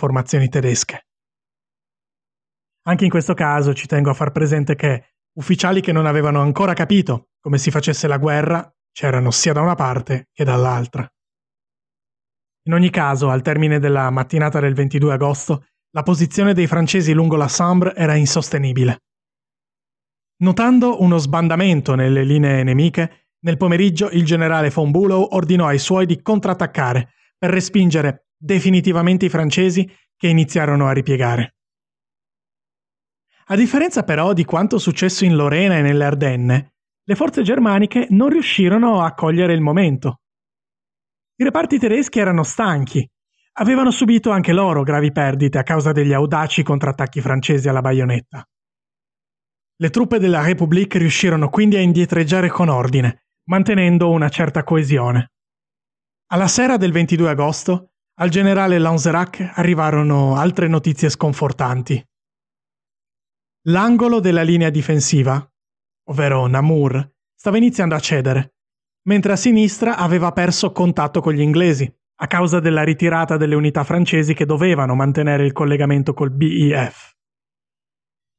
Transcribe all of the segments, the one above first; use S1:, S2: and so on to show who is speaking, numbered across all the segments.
S1: formazioni tedesche. Anche in questo caso ci tengo a far presente che ufficiali che non avevano ancora capito come si facesse la guerra c'erano sia da una parte che dall'altra. In ogni caso, al termine della mattinata del 22 agosto, la posizione dei francesi lungo la Sambre era insostenibile. Notando uno sbandamento nelle linee nemiche, nel pomeriggio il generale von Bulow ordinò ai suoi di contrattaccare per respingere definitivamente i francesi che iniziarono a ripiegare. A differenza però di quanto successo in Lorena e nelle Ardenne, le forze germaniche non riuscirono a cogliere il momento. I reparti tedeschi erano stanchi, avevano subito anche loro gravi perdite a causa degli audaci contrattacchi francesi alla baionetta. Le truppe della République riuscirono quindi a indietreggiare con ordine, mantenendo una certa coesione. Alla sera del 22 agosto, al generale Lanzerac arrivarono altre notizie sconfortanti. L'angolo della linea difensiva, ovvero Namur, stava iniziando a cedere, mentre a sinistra aveva perso contatto con gli inglesi, a causa della ritirata delle unità francesi che dovevano mantenere il collegamento col BEF.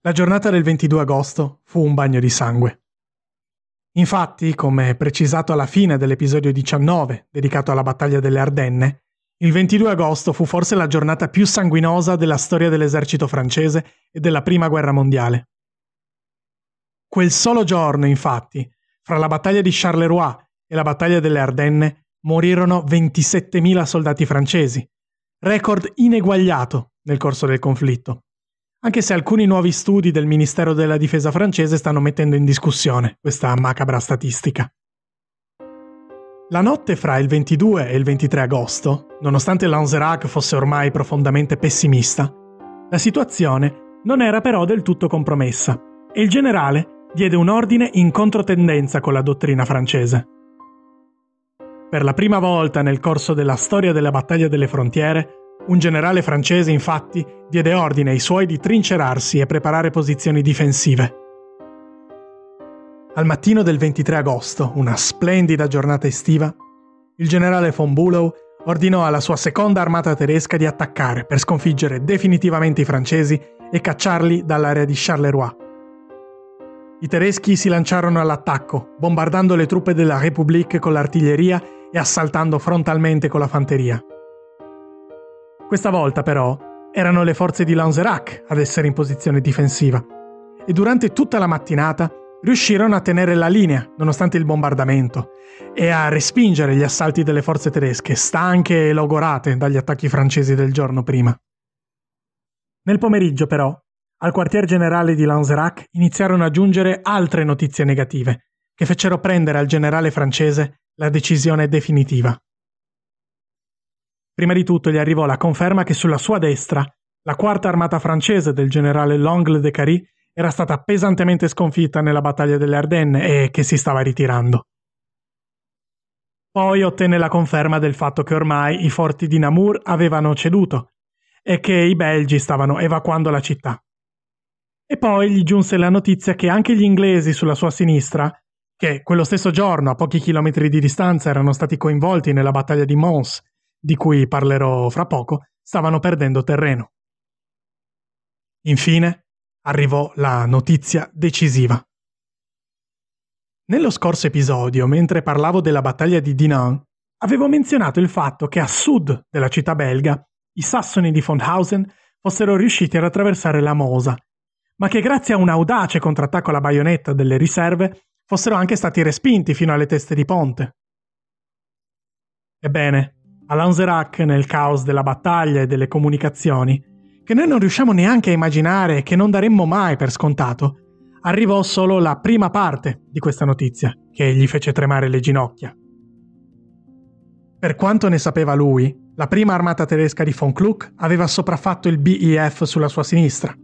S1: La giornata del 22 agosto fu un bagno di sangue. Infatti, come precisato alla fine dell'episodio 19, dedicato alla battaglia delle Ardenne, il 22 agosto fu forse la giornata più sanguinosa della storia dell'esercito francese e della Prima Guerra Mondiale. Quel solo giorno, infatti, fra la battaglia di Charleroi e la battaglia delle Ardenne, morirono 27.000 soldati francesi, record ineguagliato nel corso del conflitto, anche se alcuni nuovi studi del Ministero della Difesa francese stanno mettendo in discussione questa macabra statistica. La notte fra il 22 e il 23 agosto, nonostante Lanzerac fosse ormai profondamente pessimista, la situazione non era però del tutto compromessa e il generale diede un ordine in controtendenza con la dottrina francese. Per la prima volta nel corso della storia della battaglia delle frontiere, un generale francese infatti diede ordine ai suoi di trincerarsi e preparare posizioni difensive. Al mattino del 23 agosto, una splendida giornata estiva, il generale von Bulow ordinò alla sua seconda armata tedesca di attaccare per sconfiggere definitivamente i francesi e cacciarli dall'area di Charleroi. I tedeschi si lanciarono all'attacco, bombardando le truppe della République con l'artiglieria e assaltando frontalmente con la fanteria. Questa volta però erano le forze di Lanzerac ad essere in posizione difensiva e durante tutta la mattinata riuscirono a tenere la linea nonostante il bombardamento e a respingere gli assalti delle forze tedesche, stanche e logorate dagli attacchi francesi del giorno prima. Nel pomeriggio però, al quartier generale di Lanzerac iniziarono a giungere altre notizie negative, che fecero prendere al generale francese la decisione definitiva. Prima di tutto gli arrivò la conferma che sulla sua destra la quarta armata francese del generale Longle de Carry era stata pesantemente sconfitta nella battaglia delle Ardenne e che si stava ritirando. Poi ottenne la conferma del fatto che ormai i forti di Namur avevano ceduto e che i belgi stavano evacuando la città. E poi gli giunse la notizia che anche gli inglesi sulla sua sinistra che quello stesso giorno, a pochi chilometri di distanza, erano stati coinvolti nella battaglia di Mons, di cui parlerò fra poco, stavano perdendo terreno. Infine arrivò la notizia decisiva. Nello scorso episodio, mentre parlavo della battaglia di Dinant, avevo menzionato il fatto che a sud della città belga i sassoni di Fonthausen fossero riusciti ad attraversare la Mosa, ma che grazie a un audace contrattacco alla baionetta delle riserve fossero anche stati respinti fino alle teste di ponte. Ebbene, a Lanzerac, nel caos della battaglia e delle comunicazioni, che noi non riusciamo neanche a immaginare e che non daremmo mai per scontato, arrivò solo la prima parte di questa notizia, che gli fece tremare le ginocchia. Per quanto ne sapeva lui, la prima armata tedesca di von Kluck aveva sopraffatto il BEF sulla sua sinistra,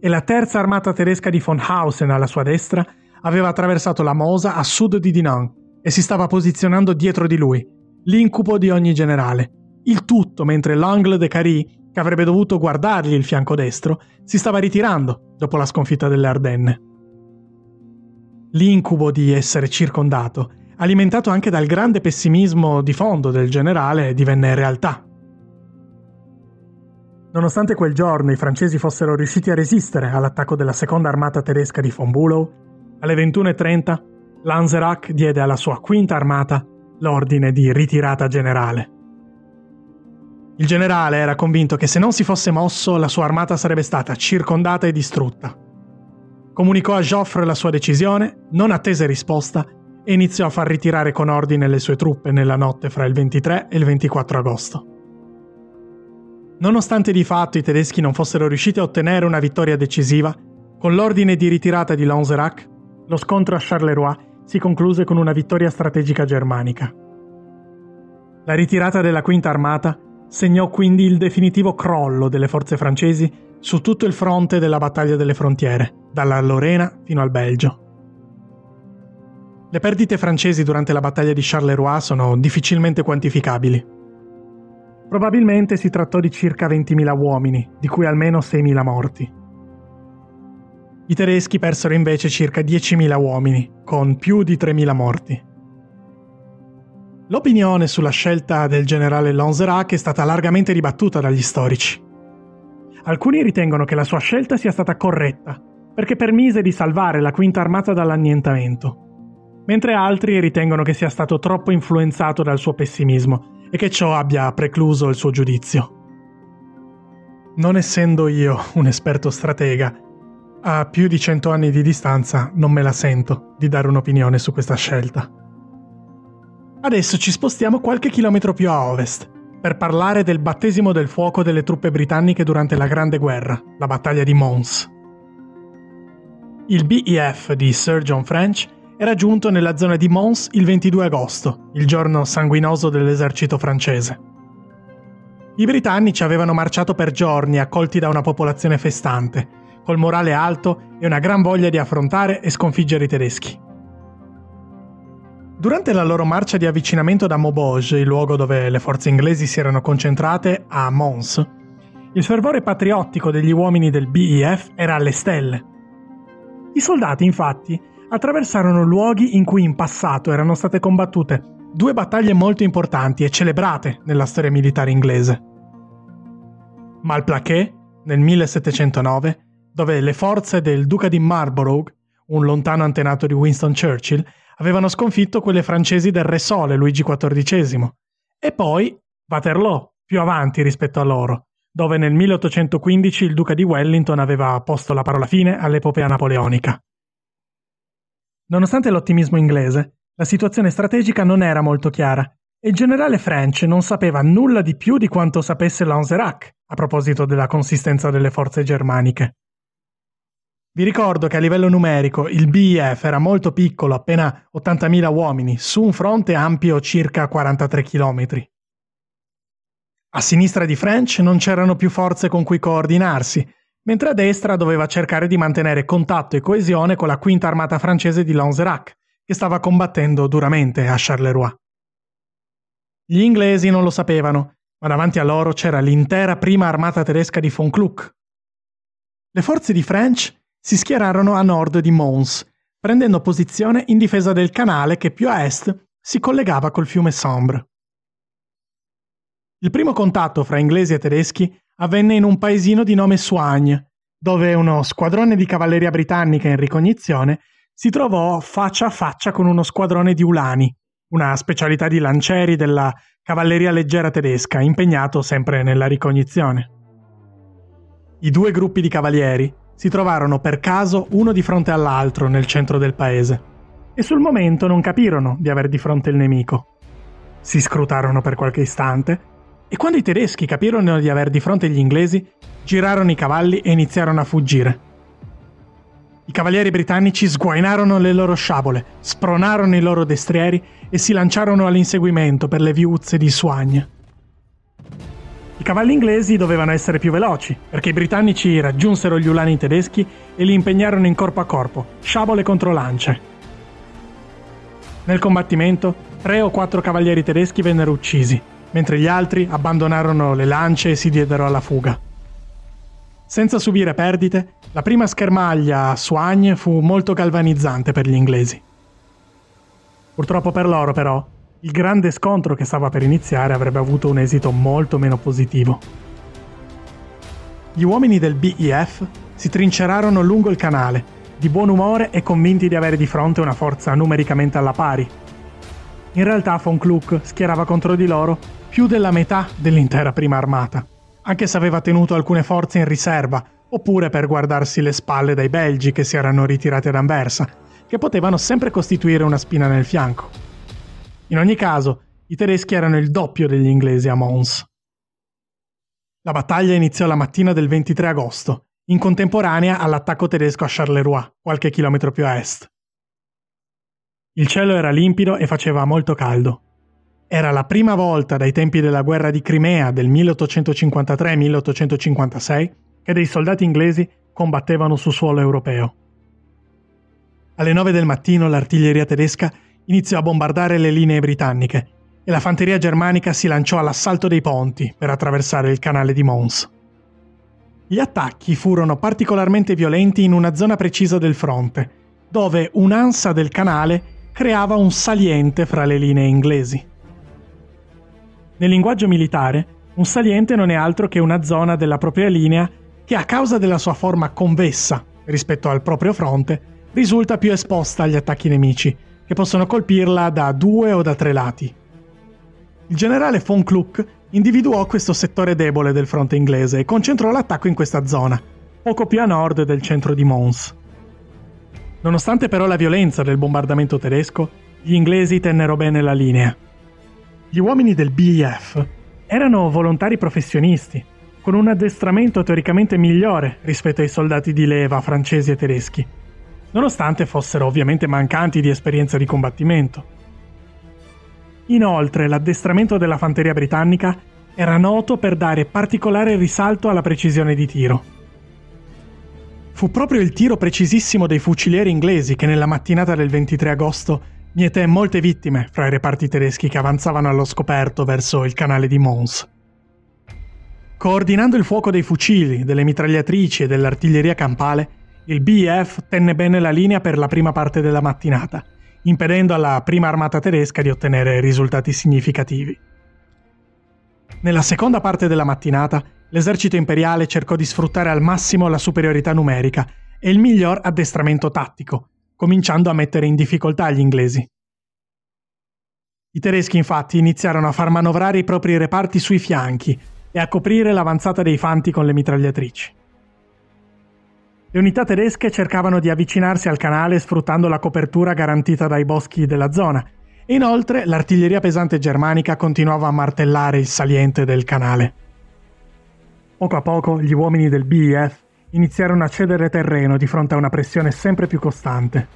S1: e la terza armata tedesca di von Hausen alla sua destra aveva attraversato la Mosa a sud di Dinan e si stava posizionando dietro di lui, l'incubo di ogni generale. Il tutto mentre l'Angle de Carry, che avrebbe dovuto guardargli il fianco destro, si stava ritirando dopo la sconfitta delle Ardenne. L'incubo di essere circondato, alimentato anche dal grande pessimismo di fondo del generale, divenne realtà. Nonostante quel giorno i francesi fossero riusciti a resistere all'attacco della seconda armata tedesca di von Bülow, alle 21.30 Lanzerac diede alla sua quinta armata l'ordine di ritirata generale. Il generale era convinto che se non si fosse mosso la sua armata sarebbe stata circondata e distrutta. Comunicò a Joffre la sua decisione, non attese risposta e iniziò a far ritirare con ordine le sue truppe nella notte fra il 23 e il 24 agosto. Nonostante di fatto i tedeschi non fossero riusciti a ottenere una vittoria decisiva, con l'ordine di ritirata di Lanzerac, lo scontro a Charleroi si concluse con una vittoria strategica germanica. La ritirata della Quinta Armata segnò quindi il definitivo crollo delle forze francesi su tutto il fronte della battaglia delle frontiere, dalla Lorena fino al Belgio. Le perdite francesi durante la battaglia di Charleroi sono difficilmente quantificabili. Probabilmente si trattò di circa 20.000 uomini, di cui almeno 6.000 morti. I tedeschi persero invece circa 10.000 uomini, con più di 3.000 morti. L'opinione sulla scelta del generale Lanzerac è stata largamente ribattuta dagli storici. Alcuni ritengono che la sua scelta sia stata corretta, perché permise di salvare la quinta armata dall'annientamento mentre altri ritengono che sia stato troppo influenzato dal suo pessimismo e che ciò abbia precluso il suo giudizio. Non essendo io un esperto stratega, a più di cento anni di distanza non me la sento di dare un'opinione su questa scelta. Adesso ci spostiamo qualche chilometro più a ovest per parlare del battesimo del fuoco delle truppe britanniche durante la Grande Guerra, la battaglia di Mons. Il BEF di Sir John French era giunto nella zona di Mons il 22 agosto, il giorno sanguinoso dell'esercito francese. I britannici avevano marciato per giorni accolti da una popolazione festante, col morale alto e una gran voglia di affrontare e sconfiggere i tedeschi. Durante la loro marcia di avvicinamento da Maubeuge, il luogo dove le forze inglesi si erano concentrate, a Mons, il fervore patriottico degli uomini del BEF era alle stelle. I soldati, infatti, attraversarono luoghi in cui in passato erano state combattute due battaglie molto importanti e celebrate nella storia militare inglese. Malplaquet, nel 1709, dove le forze del duca di Marlborough, un lontano antenato di Winston Churchill, avevano sconfitto quelle francesi del Re Sole Luigi XIV, e poi Waterloo, più avanti rispetto a loro, dove nel 1815 il duca di Wellington aveva posto la parola fine all'epopea napoleonica. Nonostante l'ottimismo inglese, la situazione strategica non era molto chiara e il generale French non sapeva nulla di più di quanto sapesse Lanzerac a proposito della consistenza delle forze germaniche. Vi ricordo che a livello numerico il BIF era molto piccolo, appena 80.000 uomini, su un fronte ampio circa 43 km. A sinistra di French non c'erano più forze con cui coordinarsi mentre a destra doveva cercare di mantenere contatto e coesione con la quinta armata francese di Lanzerac, che stava combattendo duramente a Charleroi. Gli inglesi non lo sapevano, ma davanti a loro c'era l'intera prima armata tedesca di von Kluck. Le forze di French si schierarono a nord di Mons, prendendo posizione in difesa del canale che più a est si collegava col fiume Sambre. Il primo contatto fra inglesi e tedeschi avvenne in un paesino di nome Soigne, dove uno squadrone di cavalleria britannica in ricognizione si trovò faccia a faccia con uno squadrone di ulani, una specialità di lancieri della cavalleria leggera tedesca, impegnato sempre nella ricognizione. I due gruppi di cavalieri si trovarono per caso uno di fronte all'altro nel centro del paese e sul momento non capirono di aver di fronte il nemico. Si scrutarono per qualche istante e quando i tedeschi capirono di aver di fronte gli inglesi, girarono i cavalli e iniziarono a fuggire. I cavalieri britannici sguainarono le loro sciabole, spronarono i loro destrieri e si lanciarono all'inseguimento per le viuzze di Soigne. Cavalli inglesi dovevano essere più veloci, perché i britannici raggiunsero gli ulani tedeschi e li impegnarono in corpo a corpo, sciabole contro lance. Nel combattimento, tre o quattro cavalieri tedeschi vennero uccisi, mentre gli altri abbandonarono le lance e si diedero alla fuga. Senza subire perdite, la prima schermaglia a Soigne fu molto galvanizzante per gli inglesi. Purtroppo per loro, però, il grande scontro che stava per iniziare avrebbe avuto un esito molto meno positivo. Gli uomini del BEF si trincerarono lungo il canale, di buon umore e convinti di avere di fronte una forza numericamente alla pari. In realtà von Kluck schierava contro di loro più della metà dell'intera prima armata, anche se aveva tenuto alcune forze in riserva, oppure per guardarsi le spalle dai belgi che si erano ritirati ad Anversa, che potevano sempre costituire una spina nel fianco. In ogni caso, i tedeschi erano il doppio degli inglesi a Mons. La battaglia iniziò la mattina del 23 agosto, in contemporanea all'attacco tedesco a Charleroi, qualche chilometro più a est. Il cielo era limpido e faceva molto caldo. Era la prima volta dai tempi della guerra di Crimea del 1853-1856 che dei soldati inglesi combattevano su suolo europeo. Alle 9 del mattino l'artiglieria tedesca iniziò a bombardare le linee britanniche e la fanteria germanica si lanciò all'assalto dei ponti per attraversare il canale di Mons. Gli attacchi furono particolarmente violenti in una zona precisa del fronte, dove un'ansa del canale creava un saliente fra le linee inglesi. Nel linguaggio militare, un saliente non è altro che una zona della propria linea che a causa della sua forma convessa rispetto al proprio fronte risulta più esposta agli attacchi nemici, che possono colpirla da due o da tre lati. Il generale von Kluck individuò questo settore debole del fronte inglese e concentrò l'attacco in questa zona, poco più a nord del centro di Mons. Nonostante però la violenza del bombardamento tedesco, gli inglesi tennero bene la linea. Gli uomini del BEF erano volontari professionisti, con un addestramento teoricamente migliore rispetto ai soldati di leva francesi e tedeschi, nonostante fossero ovviamente mancanti di esperienza di combattimento. Inoltre, l'addestramento della fanteria britannica era noto per dare particolare risalto alla precisione di tiro. Fu proprio il tiro precisissimo dei fucilieri inglesi che nella mattinata del 23 agosto miete molte vittime fra i reparti tedeschi che avanzavano allo scoperto verso il canale di Mons. Coordinando il fuoco dei fucili, delle mitragliatrici e dell'artiglieria campale, il BF tenne bene la linea per la prima parte della mattinata – impedendo alla prima armata tedesca di ottenere risultati significativi. Nella seconda parte della mattinata, l'esercito imperiale cercò di sfruttare al massimo la superiorità numerica e il miglior addestramento tattico, cominciando a mettere in difficoltà gli inglesi. I tedeschi infatti iniziarono a far manovrare i propri reparti sui fianchi e a coprire l'avanzata dei fanti con le mitragliatrici. Le unità tedesche cercavano di avvicinarsi al canale sfruttando la copertura garantita dai boschi della zona. E inoltre l'artiglieria pesante germanica continuava a martellare il saliente del canale. Poco a poco gli uomini del BEF iniziarono a cedere terreno di fronte a una pressione sempre più costante.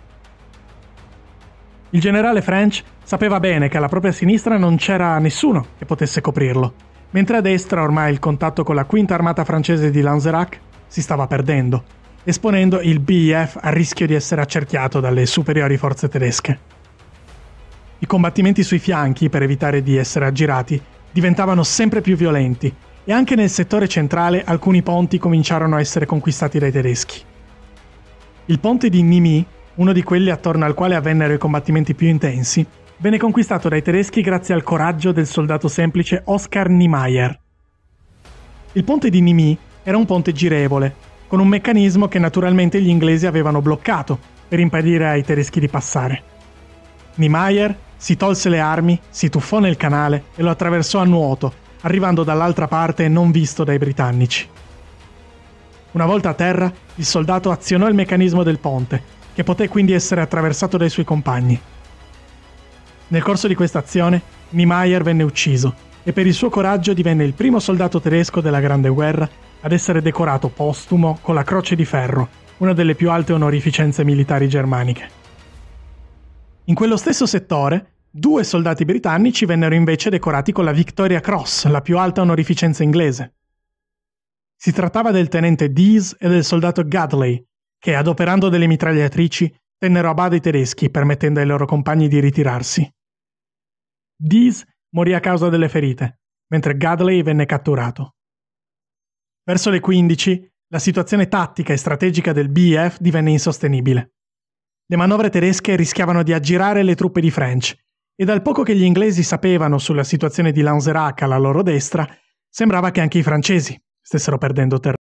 S1: Il generale French sapeva bene che alla propria sinistra non c'era nessuno che potesse coprirlo, mentre a destra ormai il contatto con la quinta armata francese di Lanzerac si stava perdendo esponendo il BEF al rischio di essere accerchiato dalle superiori forze tedesche. I combattimenti sui fianchi, per evitare di essere aggirati, diventavano sempre più violenti e anche nel settore centrale alcuni ponti cominciarono a essere conquistati dai tedeschi. Il ponte di Nimi, uno di quelli attorno al quale avvennero i combattimenti più intensi, venne conquistato dai tedeschi grazie al coraggio del soldato semplice Oskar Niemeyer. Il ponte di Nimi era un ponte girevole, con un meccanismo che naturalmente gli inglesi avevano bloccato per impedire ai tedeschi di passare. Niemeyer si tolse le armi, si tuffò nel canale e lo attraversò a nuoto, arrivando dall'altra parte non visto dai britannici. Una volta a terra, il soldato azionò il meccanismo del ponte, che poté quindi essere attraversato dai suoi compagni. Nel corso di questa azione, Niemeyer venne ucciso e per il suo coraggio divenne il primo soldato tedesco della Grande Guerra ad essere decorato postumo con la Croce di Ferro, una delle più alte onorificenze militari germaniche. In quello stesso settore, due soldati britannici vennero invece decorati con la Victoria Cross, la più alta onorificenza inglese. Si trattava del tenente Dees e del soldato Gadley, che, adoperando delle mitragliatrici, tennero a bada i tedeschi, permettendo ai loro compagni di ritirarsi. Dees morì a causa delle ferite, mentre Gadley venne catturato. Verso le 15, la situazione tattica e strategica del BEF divenne insostenibile. Le manovre tedesche rischiavano di aggirare le truppe di French e dal poco che gli inglesi sapevano sulla situazione di Lanzerac alla loro destra, sembrava che anche i francesi stessero perdendo terreno.